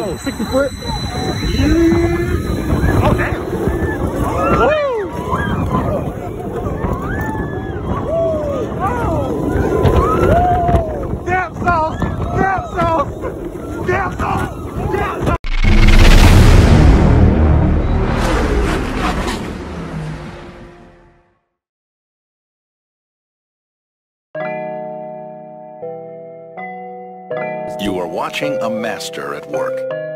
Oh, 60 foot. Oh, damn. Thank you. You are watching a master at work.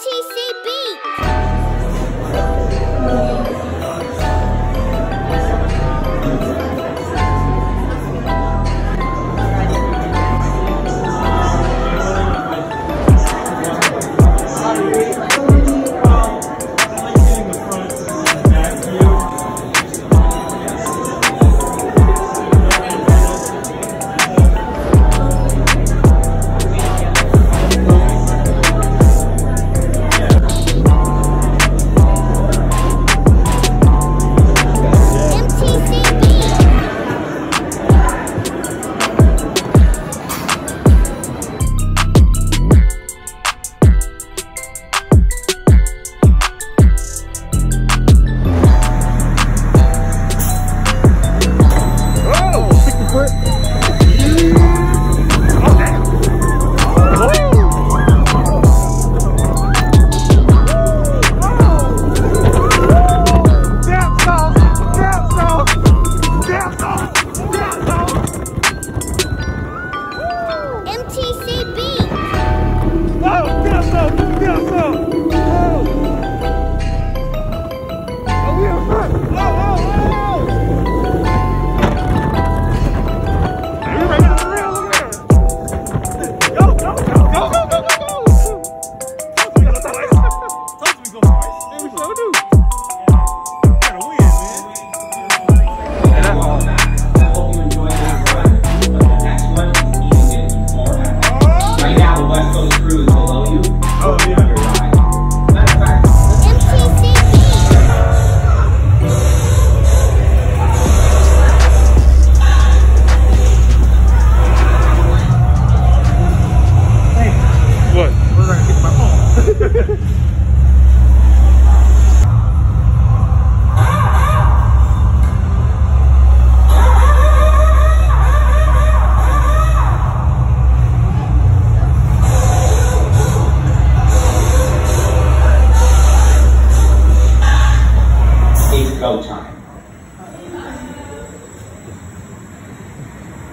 TCB.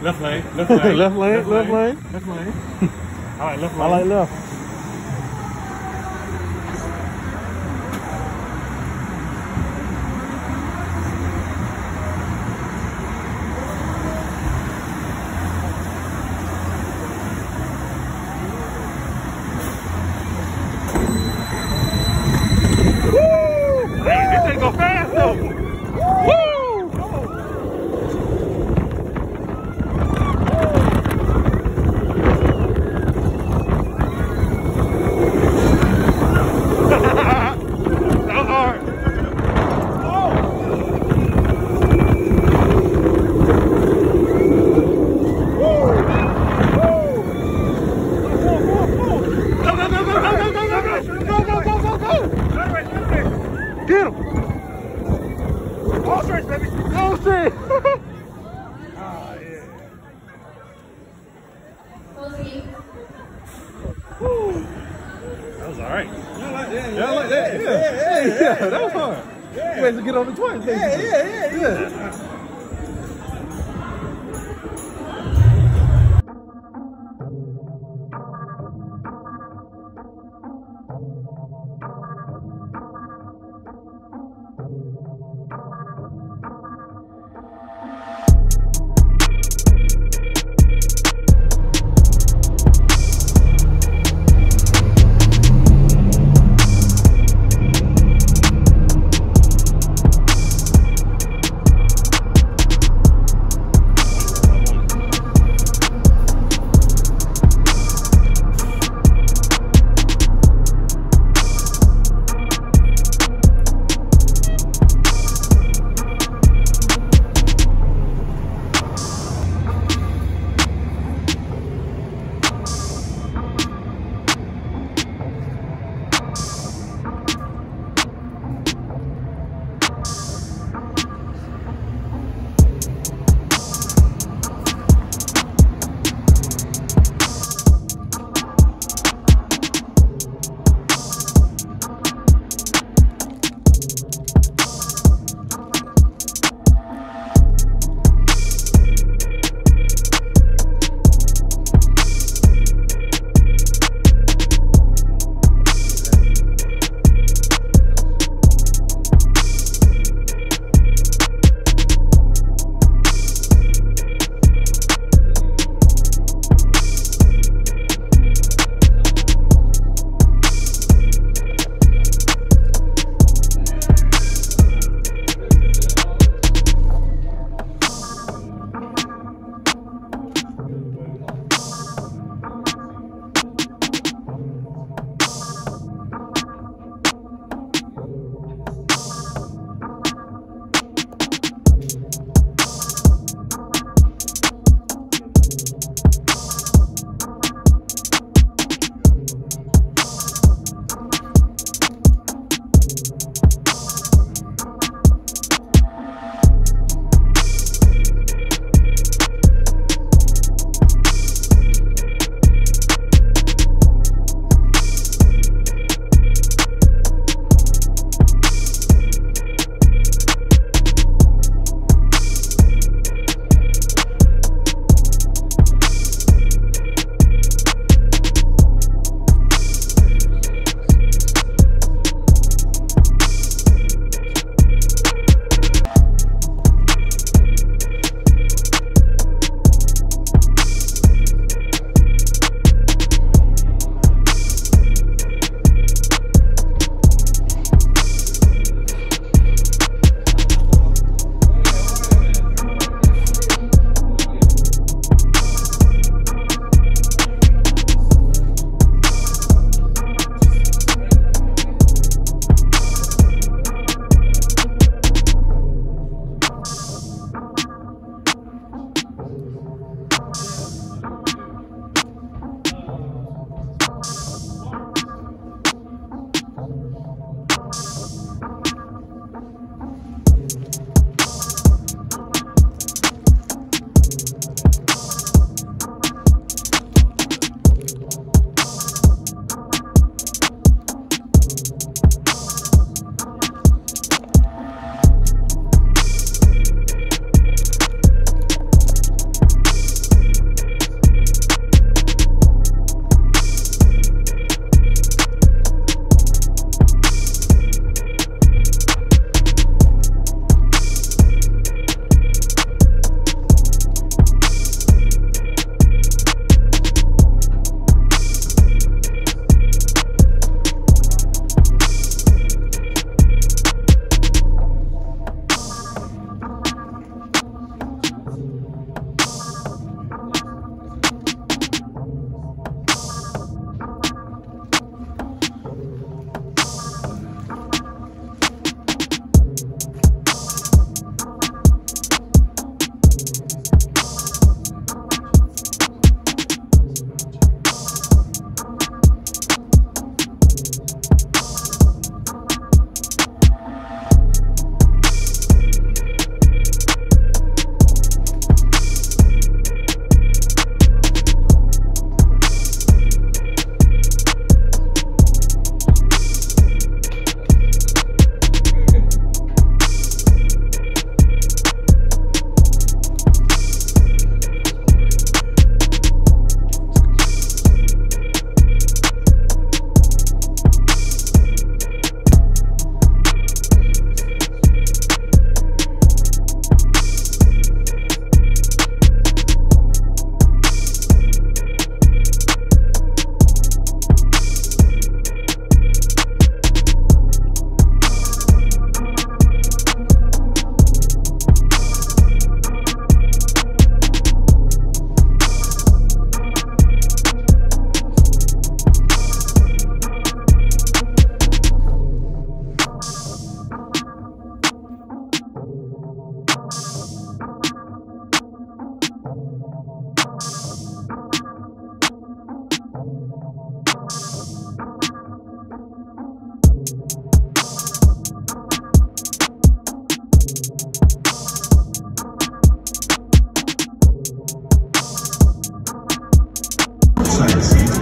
Left lane. Left lane. left lane. Left lane. Left lane. All right, left lane. I like left.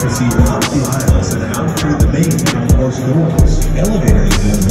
Proceed up the aisles and out through the main concourse doors. Elevators will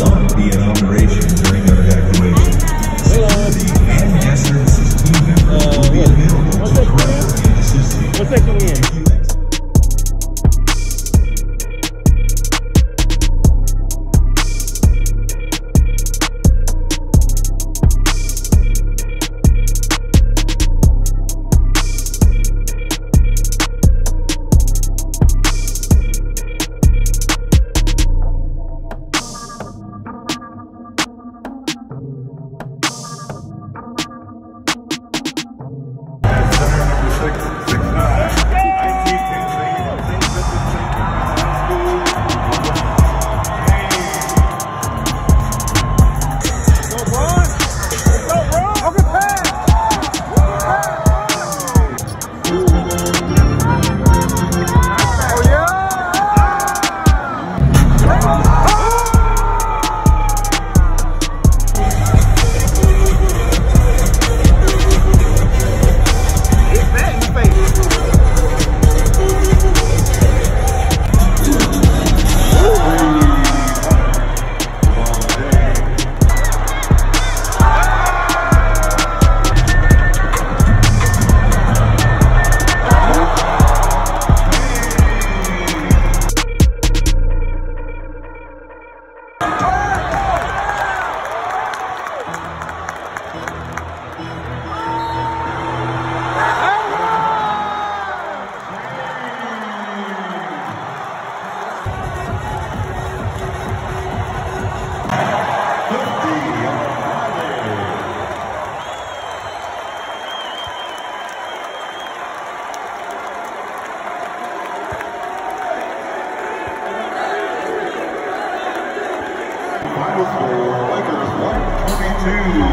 two.